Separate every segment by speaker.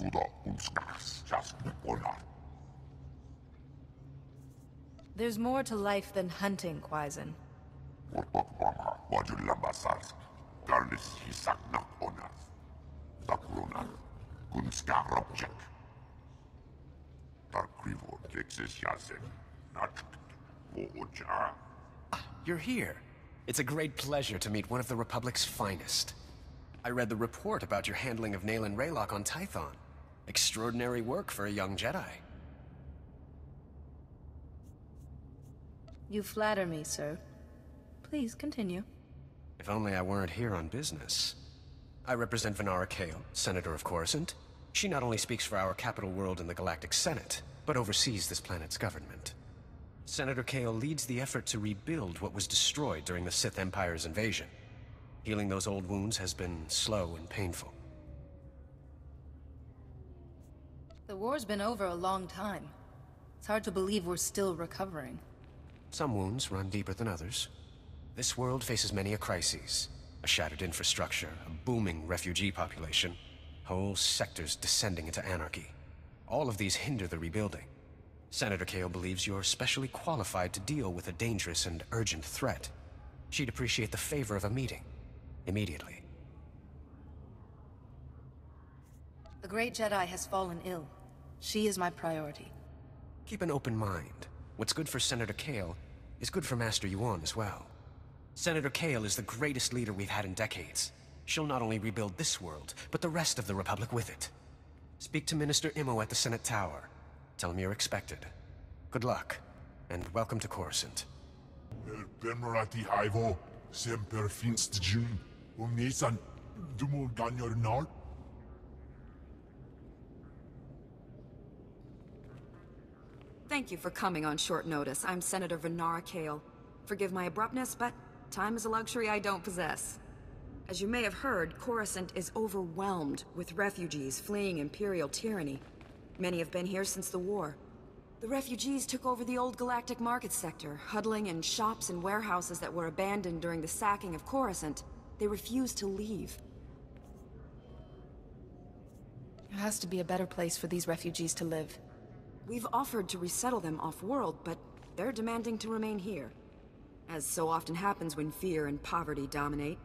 Speaker 1: Sudo, Unskas, Onar.
Speaker 2: There's more to life than hunting, Quaizen.
Speaker 1: Orpok Bama, Wajul Lambasars, Garnis Hisak Nak Onas, Zakronar, Gunska Robjek. Dark Krivo, Texas Yasen,
Speaker 3: You're here. It's a great pleasure to meet one of the Republic's finest. I read the report about your handling of Nayland Raylock on Tython. Extraordinary work for a young Jedi.
Speaker 2: You flatter me, sir. Please continue.
Speaker 3: If only I weren't here on business. I represent Venara Kale, Senator of Coruscant. She not only speaks for our capital world in the Galactic Senate, but oversees this planet's government. Senator Kale leads the effort to rebuild what was destroyed during the Sith Empire's invasion. Healing those old wounds has been slow and painful.
Speaker 2: The war's been over a long time. It's hard to believe we're still recovering.
Speaker 3: Some wounds run deeper than others. This world faces many a crisis. A shattered infrastructure, a booming refugee population, whole sectors descending into anarchy. All of these hinder the rebuilding. Senator Kale believes you're specially qualified to deal with a dangerous and urgent threat. She'd appreciate the favor of a meeting. Immediately.
Speaker 2: The great Jedi has fallen ill. She is my priority.
Speaker 3: Keep an open mind. What's good for Senator Kale is good for Master Yuon as well. Senator Kale is the greatest leader we've had in decades. She'll not only rebuild this world, but the rest of the Republic with it. Speak to Minister Imo at the Senate Tower. Tell him you're expected. Good luck, and welcome to Coruscant.
Speaker 1: Per Bemerati Haivo, Semper Finst Jun, Umnisan, Dumul Ganyor Nal.
Speaker 4: Thank you for coming on short notice. I'm Senator Venara Kale. Forgive my abruptness, but time is a luxury I don't possess. As you may have heard, Coruscant is overwhelmed with refugees fleeing Imperial tyranny. Many have been here since the war. The refugees took over the old galactic market sector, huddling in shops and warehouses that were abandoned during the sacking of Coruscant. They refused to leave.
Speaker 2: There has to be a better place for these refugees to live.
Speaker 4: We've offered to resettle them off-world, but they're demanding to remain here. As so often happens when fear and poverty dominate,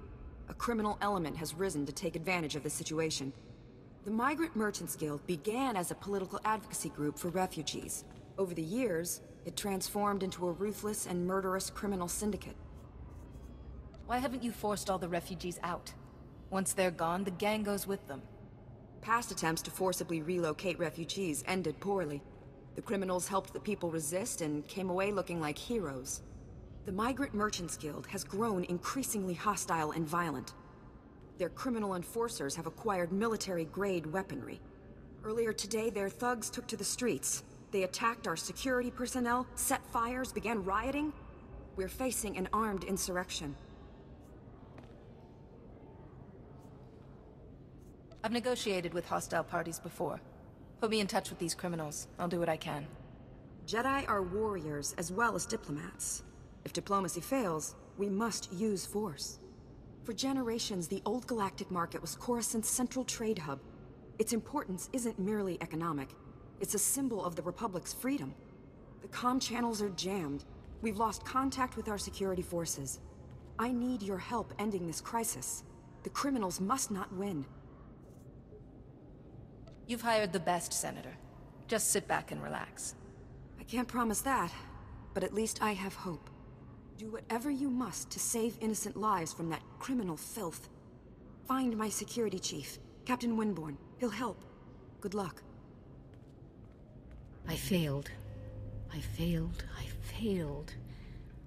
Speaker 4: a criminal element has risen to take advantage of the situation. The Migrant Merchants Guild began as a political advocacy group for refugees. Over the years, it transformed into a ruthless and murderous criminal syndicate.
Speaker 2: Why haven't you forced all the refugees out? Once they're gone, the gang goes with them.
Speaker 4: Past attempts to forcibly relocate refugees ended poorly. The criminals helped the people resist and came away looking like heroes. The Migrant Merchants Guild has grown increasingly hostile and violent. Their criminal enforcers have acquired military-grade weaponry. Earlier today, their thugs took to the streets. They attacked our security personnel, set fires, began rioting. We're facing an armed insurrection.
Speaker 2: I've negotiated with hostile parties before. Put me in touch with these criminals. I'll do what I can.
Speaker 4: Jedi are warriors as well as diplomats. If diplomacy fails, we must use force. For generations, the old galactic market was Coruscant's central trade hub. Its importance isn't merely economic. It's a symbol of the Republic's freedom. The comm channels are jammed. We've lost contact with our security forces. I need your help ending this crisis. The criminals must not win.
Speaker 2: You've hired the best, Senator. Just sit back and relax.
Speaker 4: I can't promise that, but at least I have hope. Do whatever you must to save innocent lives from that criminal filth. Find my security chief, Captain Winborn. He'll help. Good luck.
Speaker 5: I failed. I failed. I failed.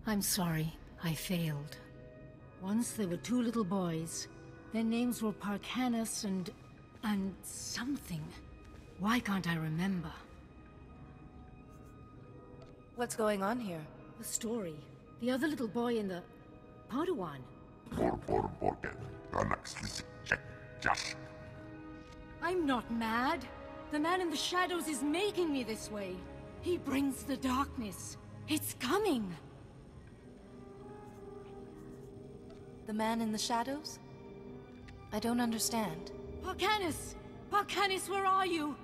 Speaker 5: I'm sorry. I failed. Once there were two little boys. Their names were Parkanis and... and something. Why can't I remember?
Speaker 2: What's going on here?
Speaker 5: The story. The other little boy in the... Padawan.
Speaker 1: Por por borgen, Ganax check, Josh.
Speaker 5: I'm not mad. The man in the shadows is making me this way. He brings the darkness. It's coming.
Speaker 2: The man in the shadows? I don't understand.
Speaker 5: Parkanis! Parkanis, where are you?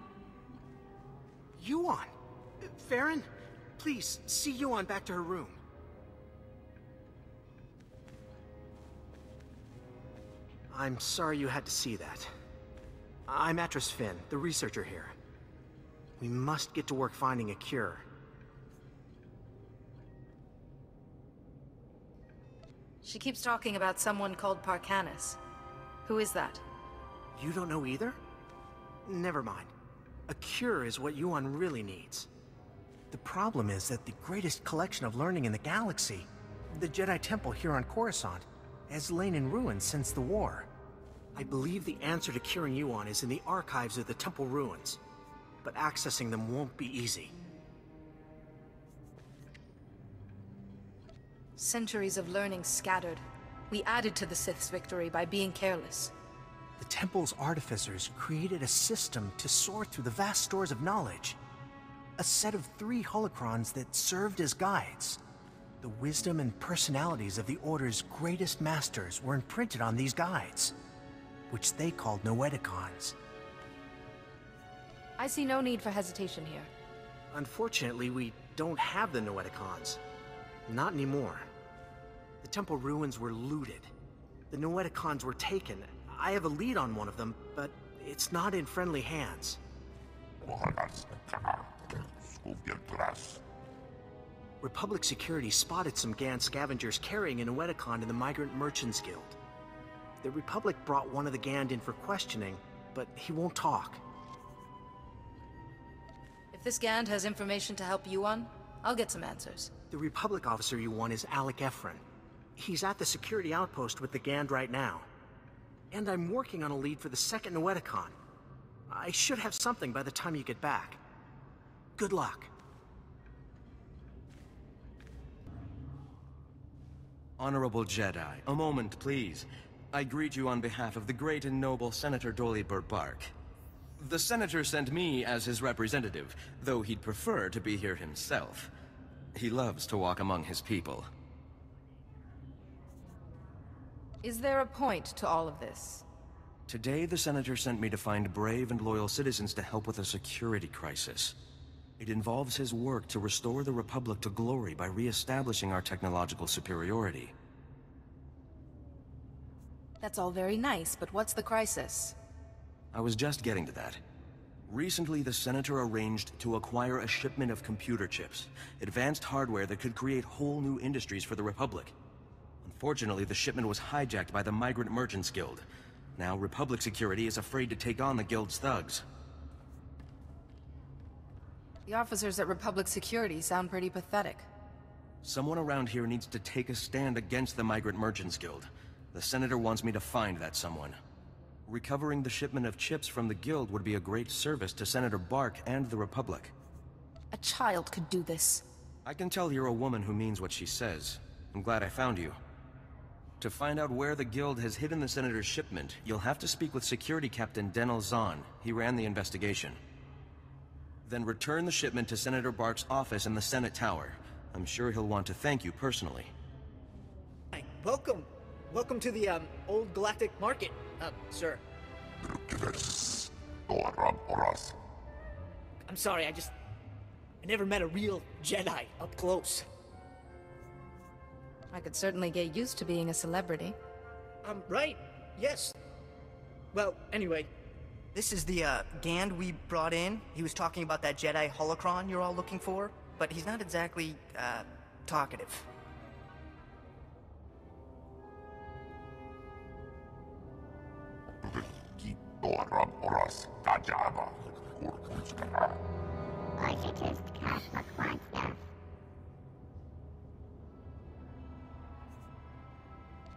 Speaker 6: Yuon! Farron, please, see Yuon back to her room. I'm sorry you had to see that. I'm Atris Finn, the researcher here. We must get to work finding a cure.
Speaker 2: She keeps talking about someone called Parkanis. Who is that?
Speaker 6: You don't know either? Never mind. A cure is what Yuon really needs. The problem is that the greatest collection of learning in the galaxy, the Jedi Temple here on Coruscant, has lain in ruins since the war. I believe the answer to curing Yuon is in the archives of the temple ruins, but accessing them won't be easy.
Speaker 2: Centuries of learning scattered. We added to the Sith's victory by being careless.
Speaker 6: The temple's artificers created a system to sort through the vast stores of knowledge. A set of three holocrons that served as guides. The wisdom and personalities of the Order's greatest masters were imprinted on these guides, which they called Noeticons.
Speaker 2: I see no need for hesitation here.
Speaker 6: Unfortunately, we don't have the Noeticons. Not anymore. The temple ruins were looted. The Noeticons were taken. I have a lead on one of them, but it's not in friendly hands. Republic security spotted some Gand scavengers carrying a Noeticon in the Migrant Merchants Guild. The Republic brought one of the Gand in for questioning, but he won't talk.
Speaker 2: If this Gand has information to help Yuon, I'll get some answers.
Speaker 6: The Republic officer you want is Alec Efron. He's at the security outpost with the Gand right now. And I'm working on a lead for the second Noeticon. I should have something by the time you get back. Good luck.
Speaker 7: Honorable Jedi, a moment, please. I greet you on behalf of the great and noble Senator Dolly Burbark. The Senator sent me as his representative, though he'd prefer to be here himself. He loves to walk among his people.
Speaker 2: Is there a point to all of this?
Speaker 7: Today, the Senator sent me to find brave and loyal citizens to help with a security crisis. It involves his work to restore the Republic to glory by re-establishing our technological superiority.
Speaker 2: That's all very nice, but what's the crisis?
Speaker 7: I was just getting to that. Recently, the Senator arranged to acquire a shipment of computer chips, advanced hardware that could create whole new industries for the Republic. Unfortunately, the shipment was hijacked by the Migrant Merchants Guild. Now, Republic security is afraid to take on the Guild's thugs.
Speaker 2: The officers at Republic Security sound pretty pathetic.
Speaker 7: Someone around here needs to take a stand against the Migrant Merchants Guild. The Senator wants me to find that someone. Recovering the shipment of chips from the Guild would be a great service to Senator Bark and the Republic.
Speaker 2: A child could do this.
Speaker 7: I can tell you're a woman who means what she says. I'm glad I found you. To find out where the Guild has hidden the Senator's shipment, you'll have to speak with Security Captain Denel Zahn. He ran the investigation. Then return the shipment to Senator Bark's office in the Senate Tower. I'm sure he'll want to thank you personally.
Speaker 8: Hi, welcome. Welcome to the, um, Old Galactic Market, uh, sir. I'm sorry, I just... I never met a real Jedi up close.
Speaker 2: I could certainly get used to being a celebrity.
Speaker 8: Um, right. Yes. Well, anyway, this is the, uh, Gand we brought in. He was talking about that Jedi holocron you're all looking for, but he's not exactly, uh, talkative.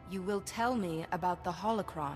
Speaker 2: You will tell me about the holocron.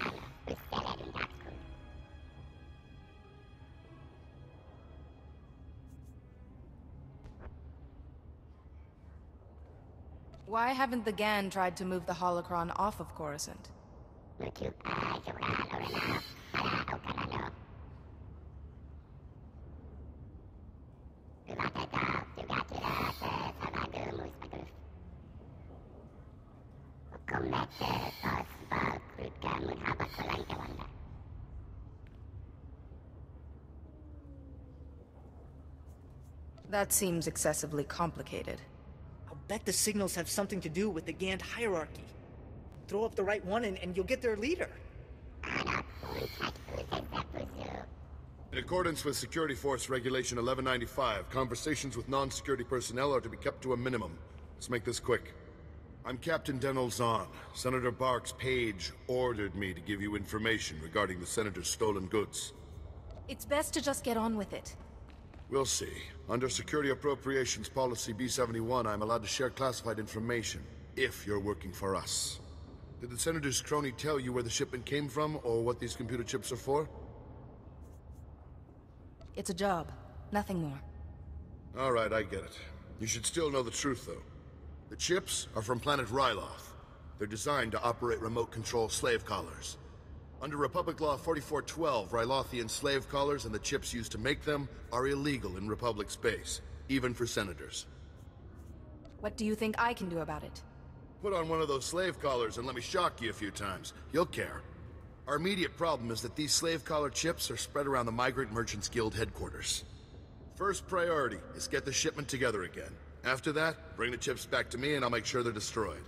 Speaker 2: Why haven't the Gand tried to move the holocron off of Coruscant? That seems excessively complicated.
Speaker 8: I'll bet the signals have something to do with the Gand hierarchy. Throw up the right one and, and you'll get their leader.
Speaker 9: In accordance with Security Force Regulation 1195, conversations with non-security personnel are to be kept to a minimum. Let's make this quick. I'm Captain Denel Zahn. Senator Bark's page ordered me to give you information regarding the Senator's stolen goods.
Speaker 2: It's best to just get on with it.
Speaker 9: We'll see. Under Security Appropriations Policy B-71, I'm allowed to share classified information, if you're working for us. Did the Senator's crony tell you where the shipment came from, or what these computer chips are for?
Speaker 2: It's a job, nothing more.
Speaker 9: All right, I get it. You should still know the truth, though. The chips are from planet Ryloth. They're designed to operate remote control slave collars. Under Republic Law 4412, Rylothian slave collars and the chips used to make them are illegal in Republic space, even for senators.
Speaker 2: What do you think I can do about it?
Speaker 9: Put on one of those slave collars and let me shock you a few times. You'll care. Our immediate problem is that these slave collar chips are spread around the Migrant Merchants Guild headquarters. First priority is get the shipment together again. After that, bring the chips back to me and I'll make sure they're destroyed.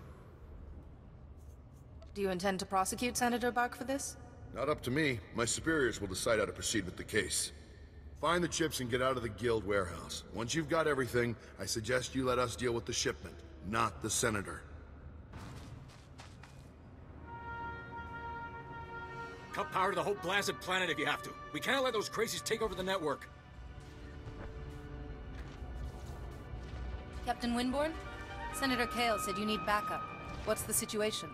Speaker 2: Do you intend to prosecute Senator Bark for this?
Speaker 9: Not up to me. My superiors will decide how to proceed with the case. Find the chips and get out of the guild warehouse. Once you've got everything, I suggest you let us deal with the shipment, not the senator.
Speaker 10: Cut power to the whole blasted planet if you have to. We can't let those crazies take over the network.
Speaker 2: Captain Winborn? Senator Kale said you need backup. What's the situation?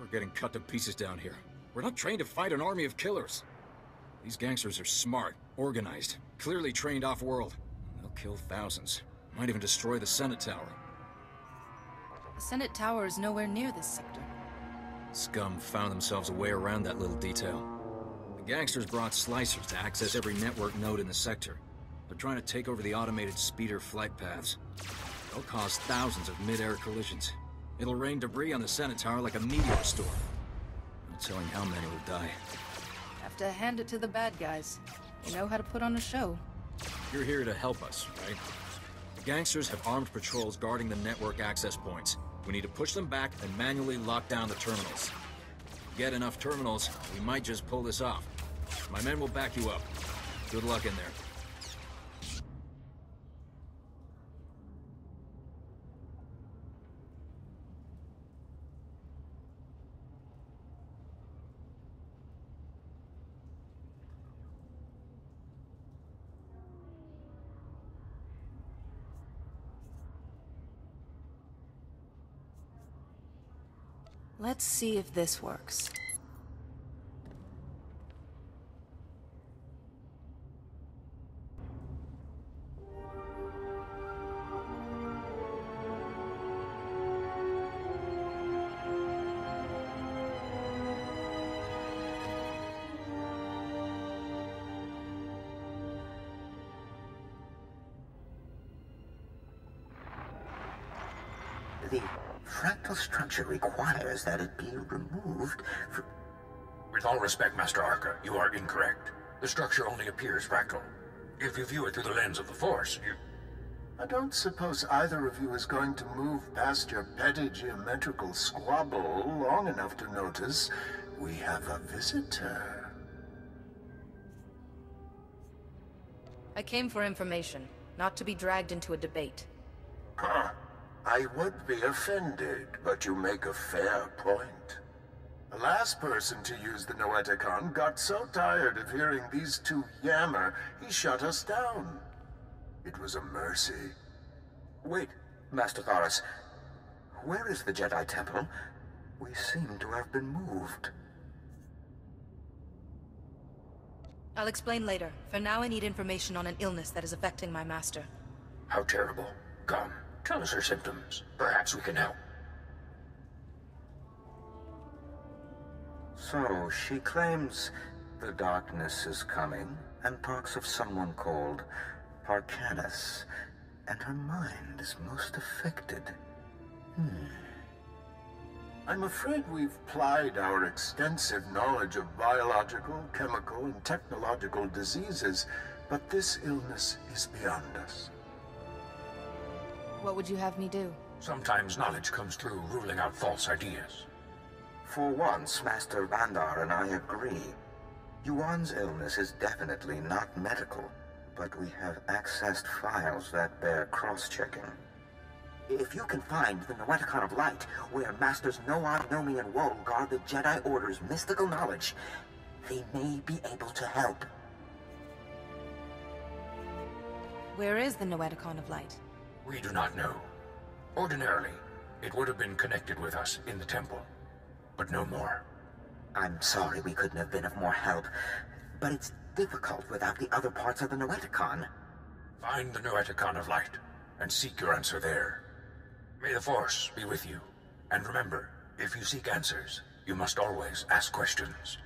Speaker 10: We're getting cut to pieces down here. We're not trained to fight an army of killers. These gangsters are smart, organized, clearly trained off-world. They'll kill thousands. Might even destroy the Senate Tower.
Speaker 2: The Senate Tower is nowhere near this sector.
Speaker 10: Scum found themselves a way around that little detail. The gangsters brought slicers to access every network node in the sector. They're trying to take over the automated speeder flight paths. They'll cause thousands of mid-air collisions. It'll rain debris on the Senate Tower like a meteor storm. No telling how many will die.
Speaker 2: Have to hand it to the bad guys. They know how to put on a show.
Speaker 10: You're here to help us, right? The gangsters have armed patrols guarding the network access points. We need to push them back and manually lock down the terminals. Get enough terminals, we might just pull this off. My men will back you up. Good luck in there.
Speaker 2: Let's see if this works.
Speaker 11: The fractal structure requires that it be removed for...
Speaker 12: With all respect, Master Arca, you are incorrect. The structure only appears fractal. If you view it through the lens of the Force, you...
Speaker 11: I don't suppose either of you is going to move past your petty geometrical squabble long enough to notice we have a visitor.
Speaker 2: I came for information, not to be dragged into a debate.
Speaker 11: Huh. I would be offended, but you make a fair point. The last person to use the Noeticon got so tired of hearing these two yammer, he shut us down. It was a mercy.
Speaker 13: Wait, Master Thoris. Where is the Jedi Temple? We seem to have been moved.
Speaker 2: I'll explain later. For now, I need information on an illness that is affecting my master.
Speaker 12: How terrible. Come, Tell us her symptoms. Perhaps we can help.
Speaker 13: So, she claims the darkness is coming, and talks of someone called Parkanis, and her mind is most affected. Hmm. I'm afraid we've plied our extensive knowledge of biological, chemical, and technological diseases, but this illness is beyond us.
Speaker 2: What would you have me do?
Speaker 12: Sometimes knowledge comes through ruling out false ideas.
Speaker 13: For once, Master Vandar and I agree. Yuon's illness is definitely not medical, but we have accessed files that bear cross-checking. If you can find the Noeticon of Light, where Masters Noan, Nomi, and Woe guard the Jedi Order's mystical knowledge, they may be able to help.
Speaker 2: Where is the Noeticon of Light?
Speaker 12: We do not know. Ordinarily, it would have been connected with us in the temple, but no more.
Speaker 13: I'm sorry we couldn't have been of more help, but it's difficult without the other parts of the Noeticon.
Speaker 12: Find the Noeticon of Light, and seek your answer there. May the Force be with you. And remember, if you seek answers, you must always ask questions.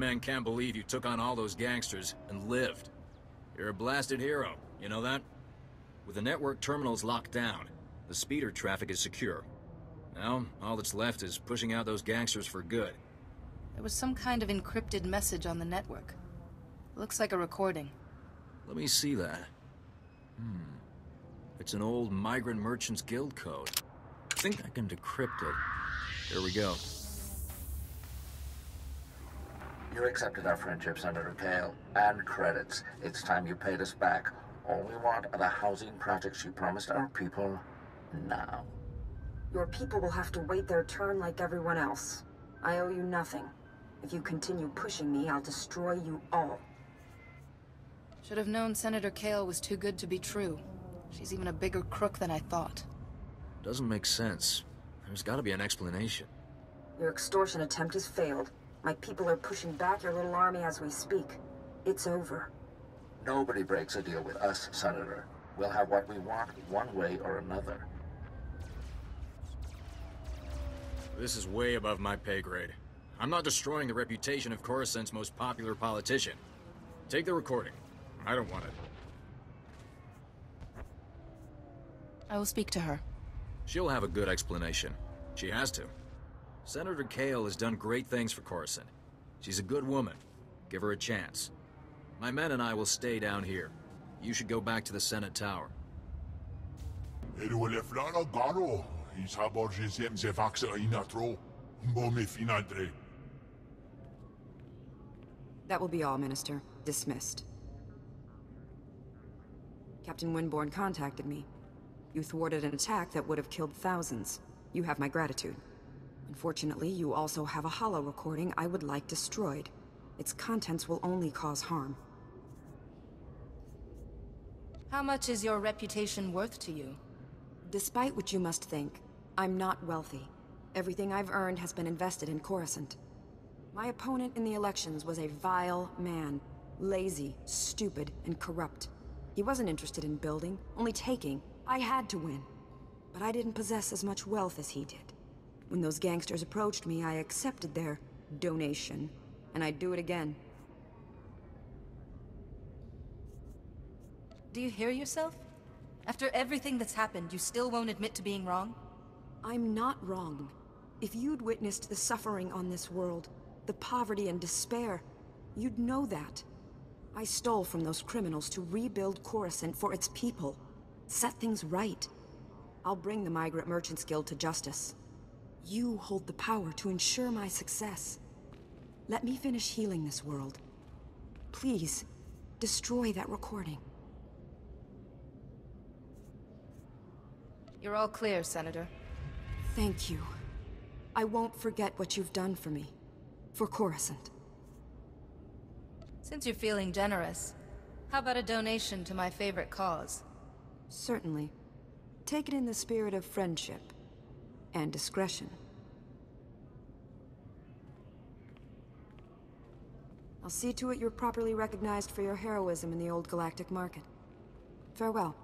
Speaker 10: Men can't believe you took on all those gangsters and lived. You're a blasted hero, you know that? With the network terminals locked down, the speeder traffic is secure. Now, all that's left is pushing out those gangsters for good.
Speaker 2: There was some kind of encrypted message on the network. Looks like a recording.
Speaker 10: Let me see that. Hmm. It's an old Migrant Merchants Guild code. I think I can decrypt it. There we go.
Speaker 14: You accepted our friendship, Senator Kale, and credits. It's time you paid us back. All we want are the housing projects you promised our people now.
Speaker 4: Your people will have to wait their turn like everyone else. I owe you nothing. If you continue pushing me, I'll destroy you all.
Speaker 2: Should have known Senator Kale was too good to be true. She's even a bigger crook than I thought.
Speaker 10: Doesn't make sense. There's gotta be an explanation.
Speaker 4: Your extortion attempt has failed. My people are pushing back your little army as we speak. It's over.
Speaker 14: Nobody breaks a deal with us, Senator. We'll have what we want one way or another.
Speaker 10: This is way above my pay grade. I'm not destroying the reputation of Coruscant's most popular politician. Take the recording. I don't want it.
Speaker 2: I will speak to her.
Speaker 10: She'll have a good explanation. She has to. Senator Kale has done great things for Coruscant. She's a good woman. Give her a chance. My men and I will stay down here. You should go back to the Senate Tower.
Speaker 15: garo. inatro. finadre.
Speaker 4: That will be all, Minister. Dismissed. Captain Winborn contacted me. You thwarted an attack that would have killed thousands. You have my gratitude. Unfortunately, you also have a holo recording I would like destroyed. Its contents will only cause harm.
Speaker 2: How much is your reputation worth to you?
Speaker 4: Despite what you must think, I'm not wealthy. Everything I've earned has been invested in Coruscant. My opponent in the elections was a vile man. Lazy, stupid, and corrupt. He wasn't interested in building, only taking. I had to win. But I didn't possess as much wealth as he did. When those gangsters approached me, I accepted their donation, and I'd do it again.
Speaker 2: Do you hear yourself? After everything that's happened, you still won't admit to being wrong?
Speaker 4: I'm not wrong. If you'd witnessed the suffering on this world, the poverty and despair, you'd know that. I stole from those criminals to rebuild Coruscant for its people. Set things right. I'll bring the Migrant Merchants Guild to justice. You hold the power to ensure my success. Let me finish healing this world. Please, destroy that recording.
Speaker 2: You're all clear, Senator.
Speaker 4: Thank you. I won't forget what you've done for me. For Coruscant.
Speaker 2: Since you're feeling generous, how about a donation to my favorite cause?
Speaker 4: Certainly. Take it in the spirit of friendship. And discretion. I'll see to it you're properly recognized for your heroism in the old galactic market. Farewell.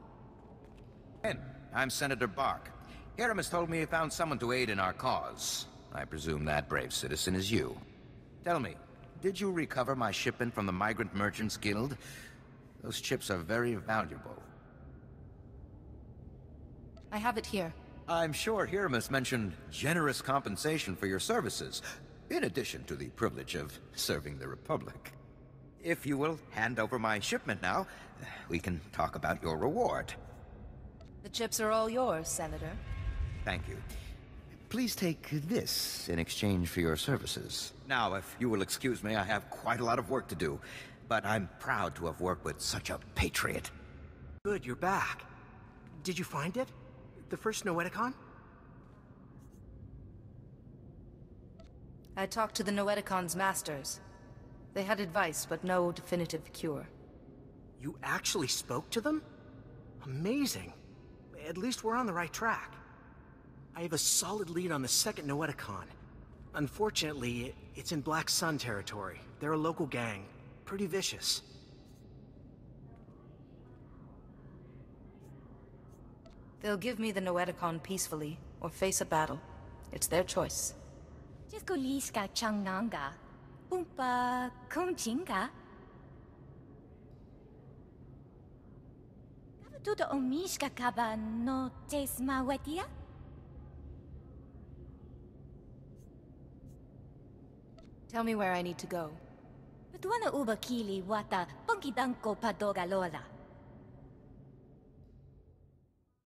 Speaker 16: Ben, I'm Senator Bark. Hiram has told me he found someone to aid in our cause. I presume that brave citizen is you. Tell me, did you recover my shipment from the Migrant Merchants Guild? Those chips are very valuable.
Speaker 2: I have it here.
Speaker 16: I'm sure Hiramus mentioned generous compensation for your services, in addition to the privilege of serving the Republic. If you will hand over my shipment now, we can talk about your reward.
Speaker 2: The chips are all yours, Senator.
Speaker 16: Thank you. Please take this in exchange for your services. Now, if you will excuse me, I have quite a lot of work to do, but I'm proud to have worked with such a patriot.
Speaker 6: Good, you're back. Did you find it? The first Noeticon?
Speaker 2: I talked to the Noeticon's masters. They had advice, but no definitive cure.
Speaker 6: You actually spoke to them? Amazing. At least we're on the right track. I have a solid lead on the second Noeticon. Unfortunately, it's in Black Sun territory. They're a local gang. Pretty vicious.
Speaker 2: They'll give me the Noeticon peacefully, or face a battle. It's their choice.
Speaker 5: Jiskoliska changanga. Pumpa kunchinga. Tudo omishka kaba no tesma?
Speaker 2: Tell me where I need to go.
Speaker 5: Tuana uba kili wata pongkidanko padoga lola.